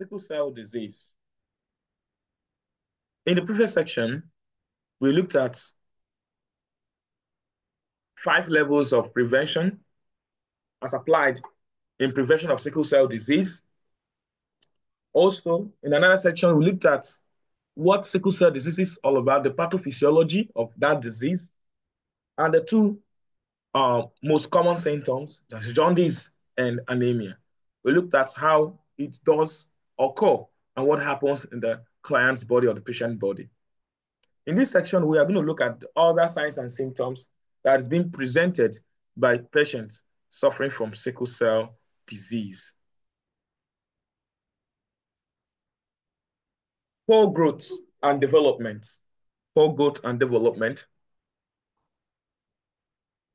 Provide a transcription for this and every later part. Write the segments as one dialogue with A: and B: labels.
A: sickle cell disease. In the previous section, we looked at five levels of prevention as applied in prevention of sickle cell disease. Also, in another section, we looked at what sickle cell disease is all about, the pathophysiology of that disease, and the two uh, most common symptoms, that's jaundice and anemia. We looked at how it does occur and what happens in the client's body or the patient body. In this section, we are going to look at the other signs and symptoms that is being presented by patients suffering from sickle cell disease. Poor growth and development. Poor growth and development.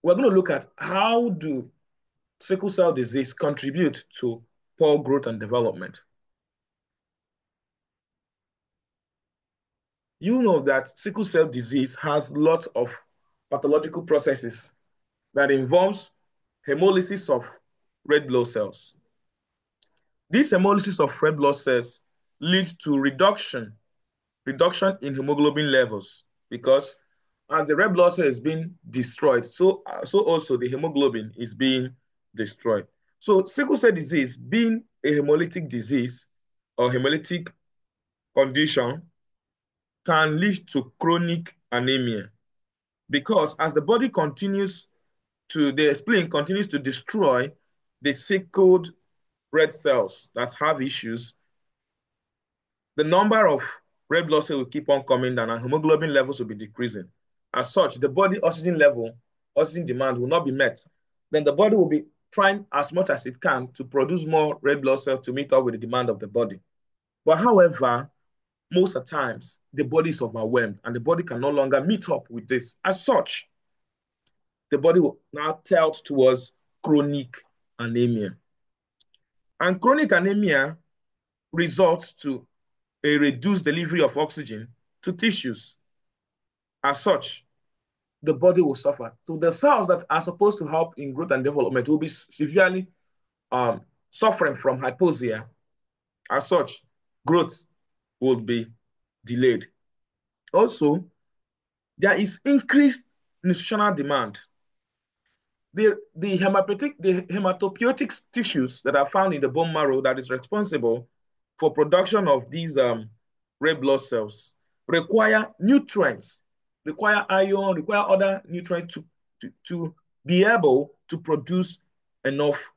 A: We're going to look at how do sickle cell disease contribute to poor growth and development. You know that sickle cell disease has lots of pathological processes that involves hemolysis of red blood cells. This hemolysis of red blood cells leads to reduction, reduction in hemoglobin levels because as the red blood cell is being destroyed, so, so also the hemoglobin is being destroyed. So sickle cell disease being a hemolytic disease or hemolytic condition can lead to chronic anemia because as the body continues to, the spleen continues to destroy the sickled red cells that have issues, the number of red blood cells will keep on coming down and hemoglobin levels will be decreasing. As such, the body oxygen level, oxygen demand will not be met. Then the body will be trying as much as it can to produce more red blood cells to meet up with the demand of the body. But however, most of the times the body is overwhelmed and the body can no longer meet up with this. As such, the body will now tilt towards chronic anemia. And chronic anemia results to a reduced delivery of oxygen to tissues. As such, the body will suffer. So the cells that are supposed to help in growth and development will be severely um, suffering from hypoxia. As such, growth will be delayed. Also, there is increased nutritional demand. The, the, hematopoietic, the hematopoietic tissues that are found in the bone marrow that is responsible for production of these um, red blood cells require nutrients, require iron, require other nutrients to, to, to be able to produce enough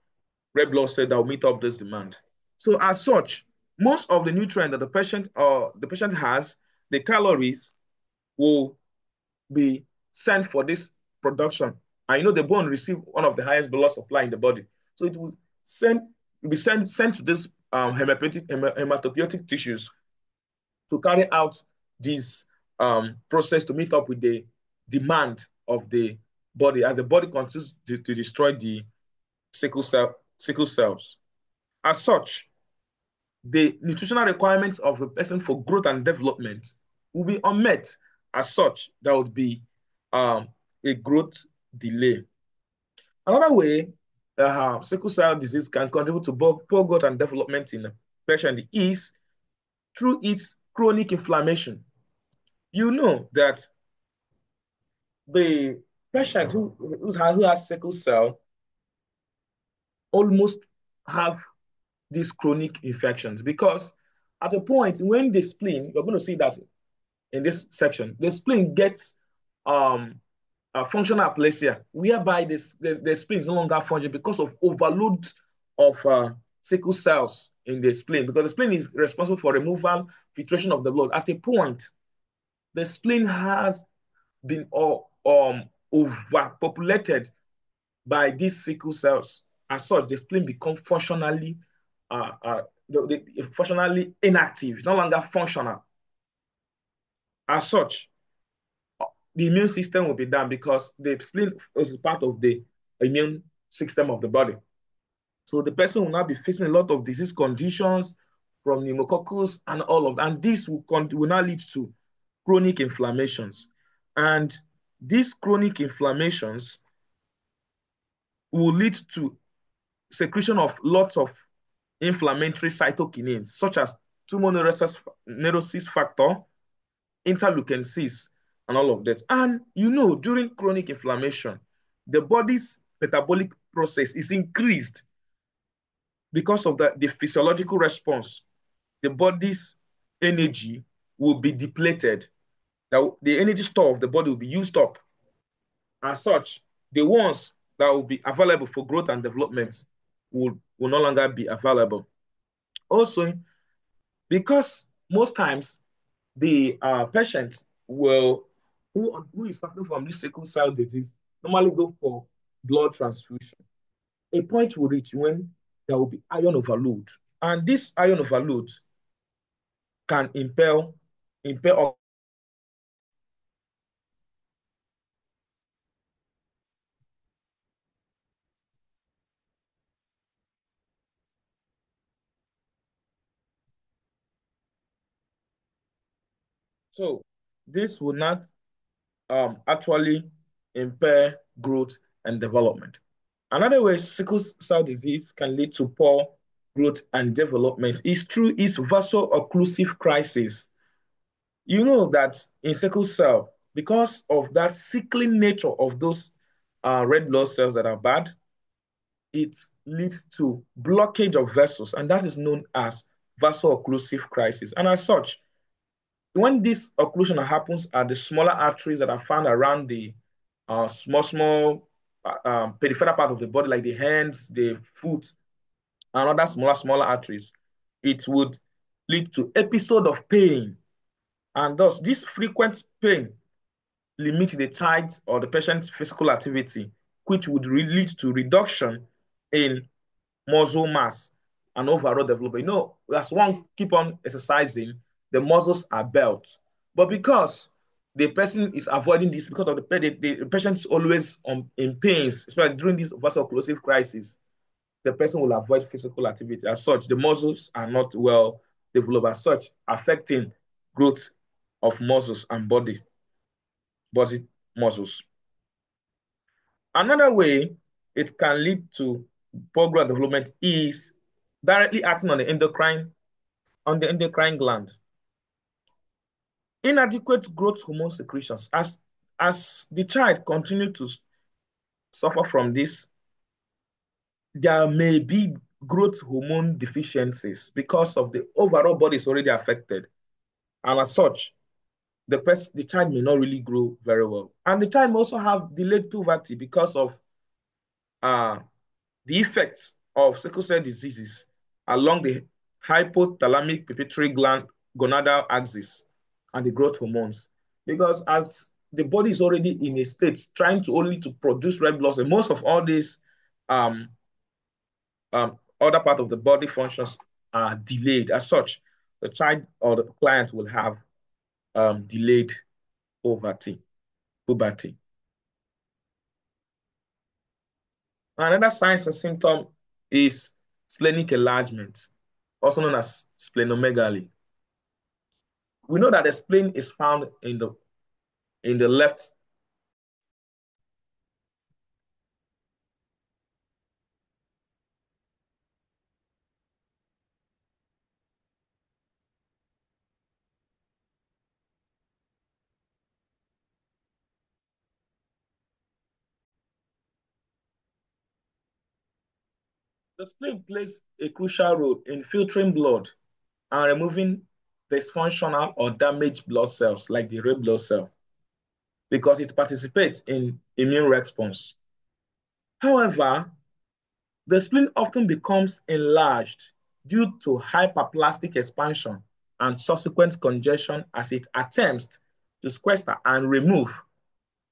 A: red blood cell that will meet up this demand. So as such, most of the nutrient that the patient or uh, the patient has, the calories will be sent for this production. And you know the bone receive one of the highest blood supply in the body. So it will send be sent sent to this um, hematopoietic tissues to carry out this um, process to meet up with the demand of the body as the body continues to, to destroy the sickle cell sickle cells. As such, the nutritional requirements of a person for growth and development will be unmet. As such, there would be um, a growth delay. Another way uh, sickle cell disease can contribute to poor growth and development in a patient is through its chronic inflammation. You know that the patient who, who has sickle cell almost have these chronic infections because at a point when the spleen, you're going to see that in this section, the spleen gets um, a functional aplasia, whereby this, the, the spleen is no longer functioning because of overload of uh, sickle cells in the spleen, because the spleen is responsible for removal, filtration of the blood. At a point, the spleen has been uh, um, overpopulated by these sickle cells. As such, the spleen becomes functionally uh, uh, the, the, functionally inactive, no longer functional. As such, the immune system will be down because the spleen is part of the immune system of the body. So the person will now be facing a lot of disease conditions from pneumococcus and all of. And this will, will now lead to chronic inflammations. And these chronic inflammations will lead to secretion of lots of inflammatory cytokines such as tumor necrosis factor, interleukin 6, and all of that. And you know, during chronic inflammation, the body's metabolic process is increased because of the, the physiological response. The body's energy will be depleted. The, the energy store of the body will be used up. As such, the ones that will be available for growth and development will, will no longer be available. Also, because most times the uh, patient will who, who is suffering from this sickle cell disease normally go for blood transfusion. A point will reach when there will be iron overload. And this iron overload can impel, impel So this will not um, actually impair growth and development. Another way sickle cell disease can lead to poor growth and development is through its vaso-occlusive crisis. You know that in sickle cell, because of that sickling nature of those uh, red blood cells that are bad, it leads to blockage of vessels, and that is known as vaso-occlusive crisis. And as such, when this occlusion happens at the smaller arteries that are found around the uh, small, small uh, um, peripheral part of the body, like the hands, the foot, and other smaller, smaller arteries, it would lead to episode of pain. And thus, this frequent pain limits the child or the patient's physical activity, which would lead to reduction in muscle mass and overall development. You know, as one keep on exercising, the muscles are built. But because the person is avoiding this because of the, the, the patient is always on, in pains, especially during this vaso-occlusive crisis, the person will avoid physical activity. As such, the muscles are not well developed as such, affecting growth of muscles and body, body muscles. Another way it can lead to poor growth development is directly acting on the endocrine, on the endocrine gland inadequate growth hormone secretions. As, as the child continues to suffer from this, there may be growth hormone deficiencies because of the overall body is already affected. And as such, the, the child may not really grow very well. And the child may also have delayed puberty because of uh, the effects of sickle cell diseases along the hypothalamic pituitary gland gonadal axis and the growth hormones. Because as the body is already in a state trying to only to produce red blood cells, most of all these um, um, other part of the body functions are delayed. As such, the child or the client will have um, delayed puberty. puberty. Another sign and symptom is splenic enlargement, also known as splenomegaly we know that the spleen is found in the in the left The spleen plays a crucial role in filtering blood and removing dysfunctional or damaged blood cells like the red blood cell because it participates in immune response. However, the spleen often becomes enlarged due to hyperplastic expansion and subsequent congestion as it attempts to sequester and remove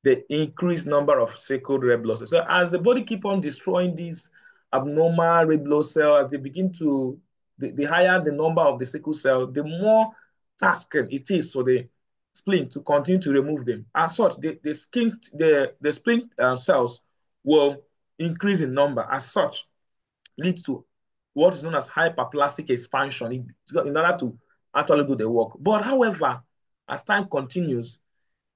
A: the increased number of sickled red blood cells. So as the body keep on destroying these abnormal red blood cells, as they begin to the, the higher the number of the sickle cell, the more tasking it is for the spleen to continue to remove them. As such, the, the skin, the, the spleen uh, cells will increase in number. As such, leads to what is known as hyperplastic expansion in, in order to actually do the work. But however, as time continues,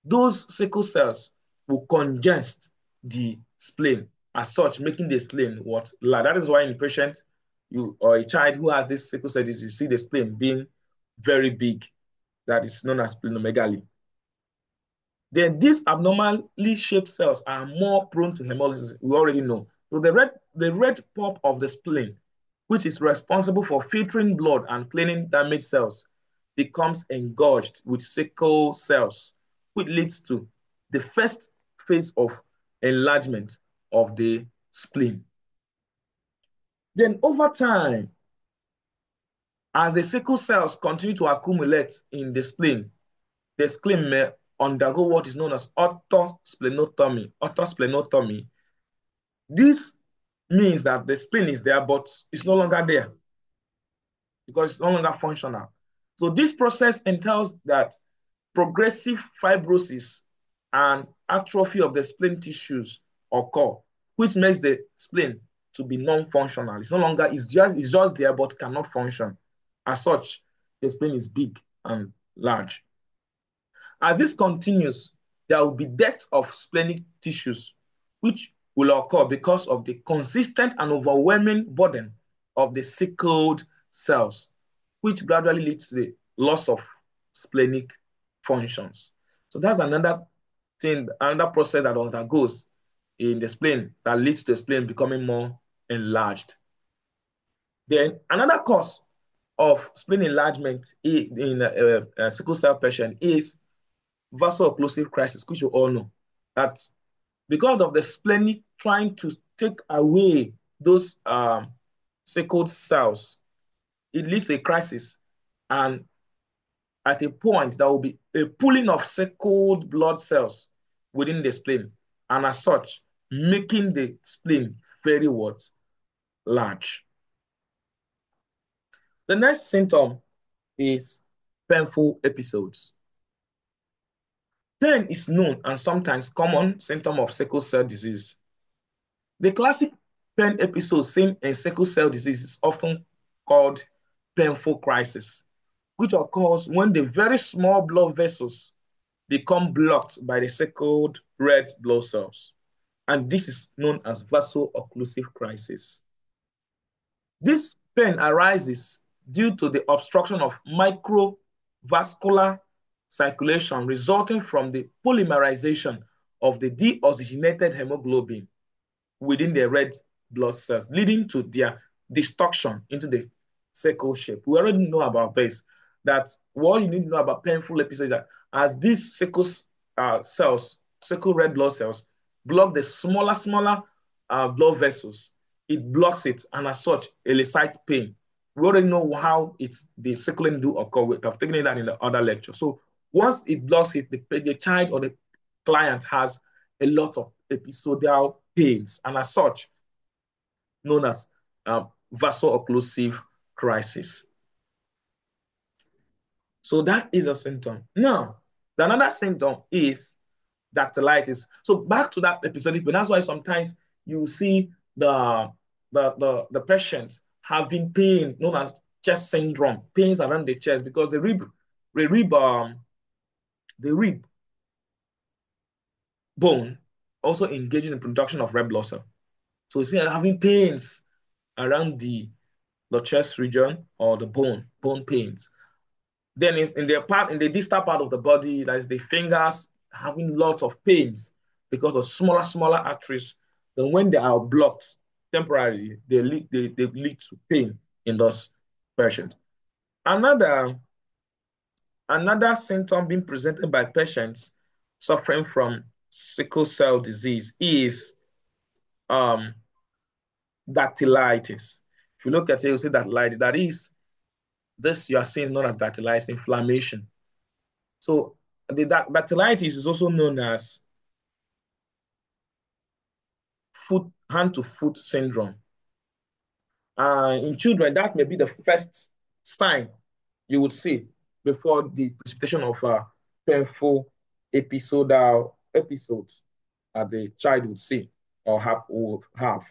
A: those sickle cells will congest the spleen as such, making the spleen what? That is why in patients you or a child who has this sickle cell disease, you see the spleen being very big, that is known as splenomegaly. Then these abnormally shaped cells are more prone to hemolysis. We already know. So the red, the red pulp of the spleen, which is responsible for filtering blood and cleaning damaged cells, becomes engorged with sickle cells, which leads to the first phase of enlargement of the spleen. Then over time, as the sickle cells continue to accumulate in the spleen, the spleen may undergo what is known as autosplenotomy. Autosplenotomy. This means that the spleen is there, but it's no longer there because it's no longer functional. So this process entails that progressive fibrosis and atrophy of the spleen tissues occur, which makes the spleen to be non-functional. It's no longer, it's just, it's just there, but cannot function. As such, the spleen is big and large. As this continues, there will be death of splenic tissues, which will occur because of the consistent and overwhelming burden of the sickled cells, which gradually leads to the loss of splenic functions. So that's another thing, another process that undergoes in the spleen that leads to the spleen becoming more enlarged. Then another cause of spleen enlargement in a, a, a sickle cell patient is vaso-occlusive crisis, which you all know. That because of the spleen trying to take away those um, cells, it leads to a crisis. And at a point, there will be a pooling of sickled blood cells within the spleen. And as such, making the spleen very what? Large. The next symptom is painful episodes. Pain is known and sometimes common symptom of sickle cell disease. The classic pain episode seen in sickle cell disease is often called painful crisis, which occurs when the very small blood vessels become blocked by the sickled red blood cells. And this is known as vaso-occlusive crisis. This pain arises due to the obstruction of microvascular circulation resulting from the polymerization of the deoxygenated hemoglobin within the red blood cells, leading to their destruction into the sickle shape. We already know about this, that what you need to know about painful episodes that as these sickle uh, cells, sickle red blood cells, block the smaller, smaller uh, blood vessels, it blocks it and as such elicit pain we already know how it's the sickling do occur. We have taken that in the other lecture. So once it blocks it, the, the child or the client has a lot of episodal pains, and as such, known as um, vaso-occlusive crisis. So that is a symptom. Now, another symptom is dactylitis. So back to that episodic pain. That's why sometimes you see the the the, the patient having pain known as chest syndrome, pains around the chest because the rib, the rib, um, the rib bone also engages in production of red blood cell. So you see having pains around the the chest region or the bone, bone pains. Then in the part in the distal part of the body, that is the fingers having lots of pains because of smaller, smaller arteries. Then when they are blocked, temporarily, they lead, they, they lead to pain in those patients. Another, another symptom being presented by patients suffering from sickle cell disease is um, dactylitis. If you look at it, you see that light. That is, this you are seeing known as dactylitis inflammation. So the dactylitis is also known as foot hand to foot syndrome. Uh, in children, that may be the first sign you would see before the precipitation of a painful episodal episode that the child would see or have. Would have.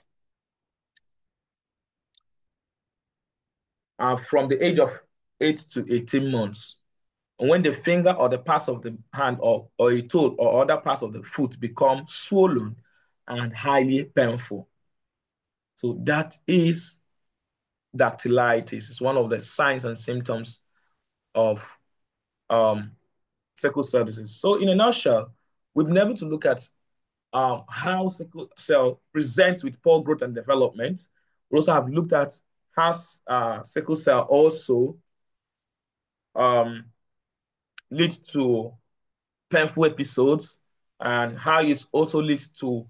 A: Uh, from the age of 8 to 18 months, when the finger or the parts of the hand or, or a toe or other parts of the foot become swollen and highly painful. So that is dactylitis. It's one of the signs and symptoms of um, sickle cell disease. So in a nutshell, we've able to look at um, how sickle cell presents with poor growth and development. We also have looked at how uh, sickle cell also um, leads to painful episodes and how it also leads to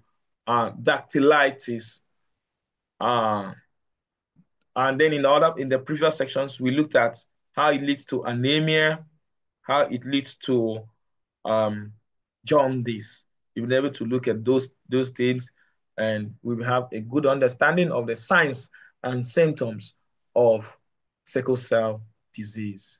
A: uh, dactylitis. Uh, and then in other in the previous sections, we looked at how it leads to anemia, how it leads to um, jaundice. You'll be able to look at those those things, and we have a good understanding of the signs and symptoms of sickle cell disease.